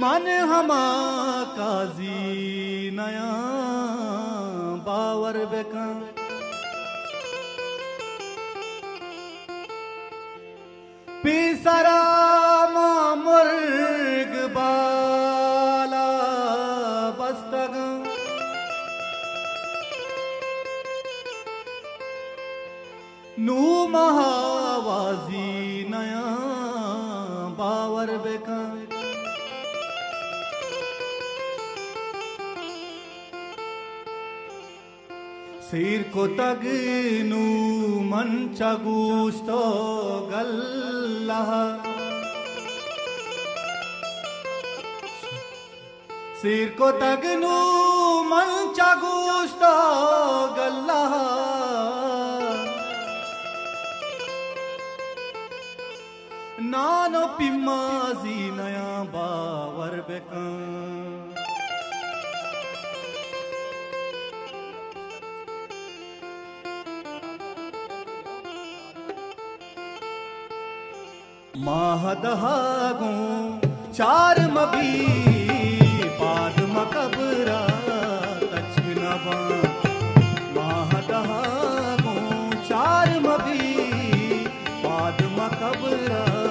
मन हमा काजी नया बावर बेका पीसरा मुर्ग बाला नू महावाजी सिर को तगनु मंचा गुस्तो गल्ला। सिर को तगनु मंचा गुस्तो महदहागू चार मबी पाद मकबरा तचनवा महदहागू चार मबी पाद मकबरा।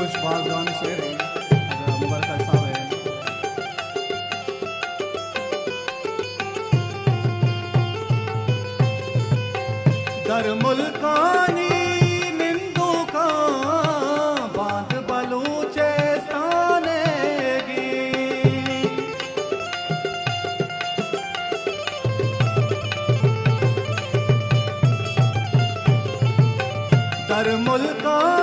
दिलगोश बागवान शेर दर मुल्कानी का बलूचिस्तानेगी दर मुल्कानी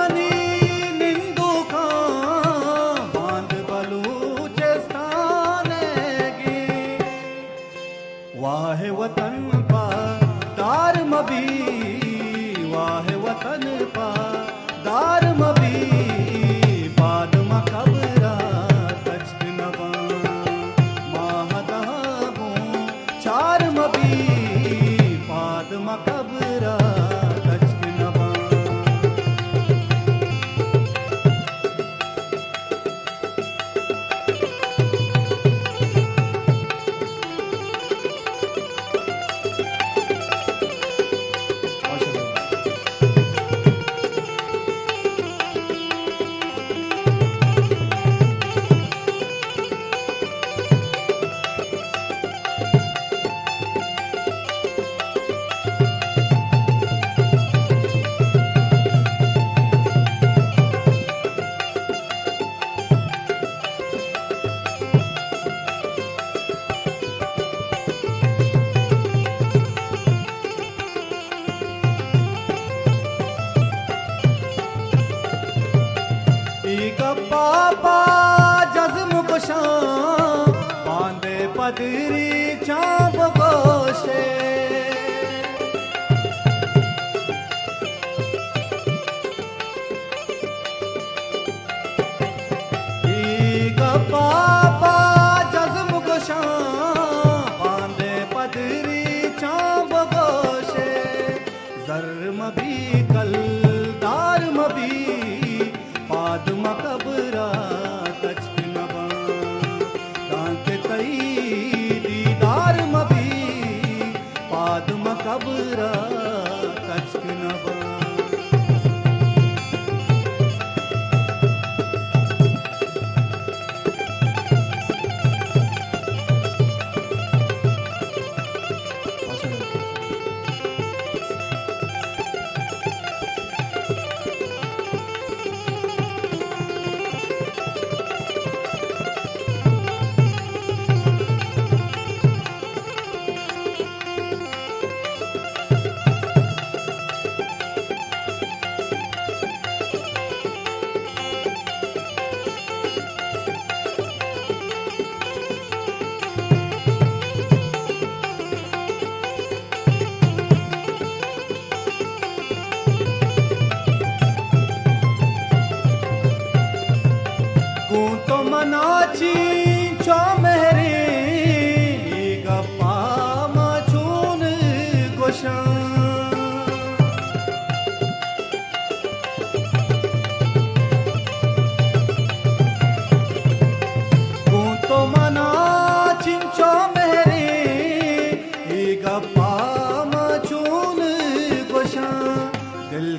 चाप को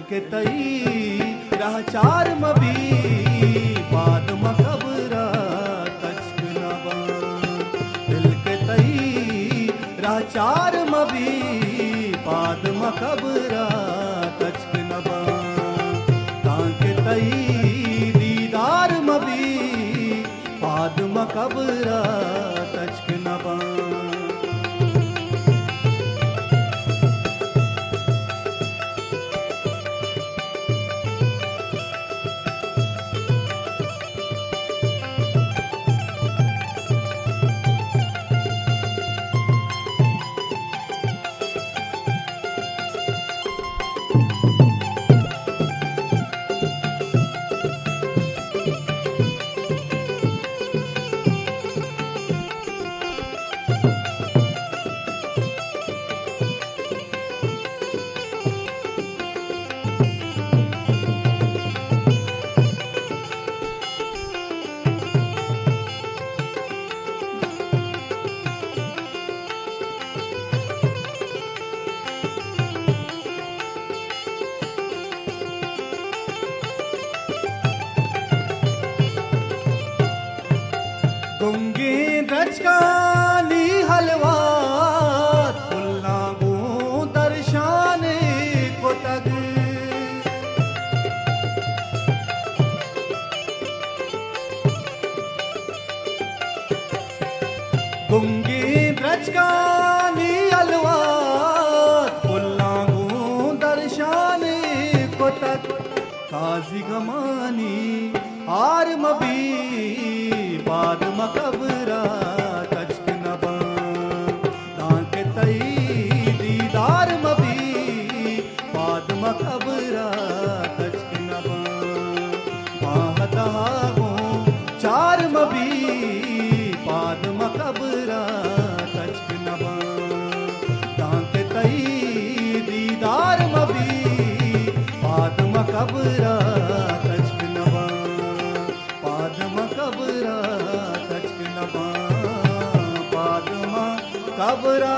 के तई राह चार मबी, बाद मकबरा तचक नबा दिल के तई राह चार मबी, बाद मकबरा तचक नबा तांके तई दीदार मबी, बाद मकबरा तचक नबा रचकानी हलवा पुल्ला गो दर्शान को तग। गुंगी रचकानी हलवा पुल्ला गो दर्शान को तग। काजी गमानी हार मबी बाद मकबरा बाद मकबरा तचक नबा पादमा कबरा तचक नबा पादमा कबरा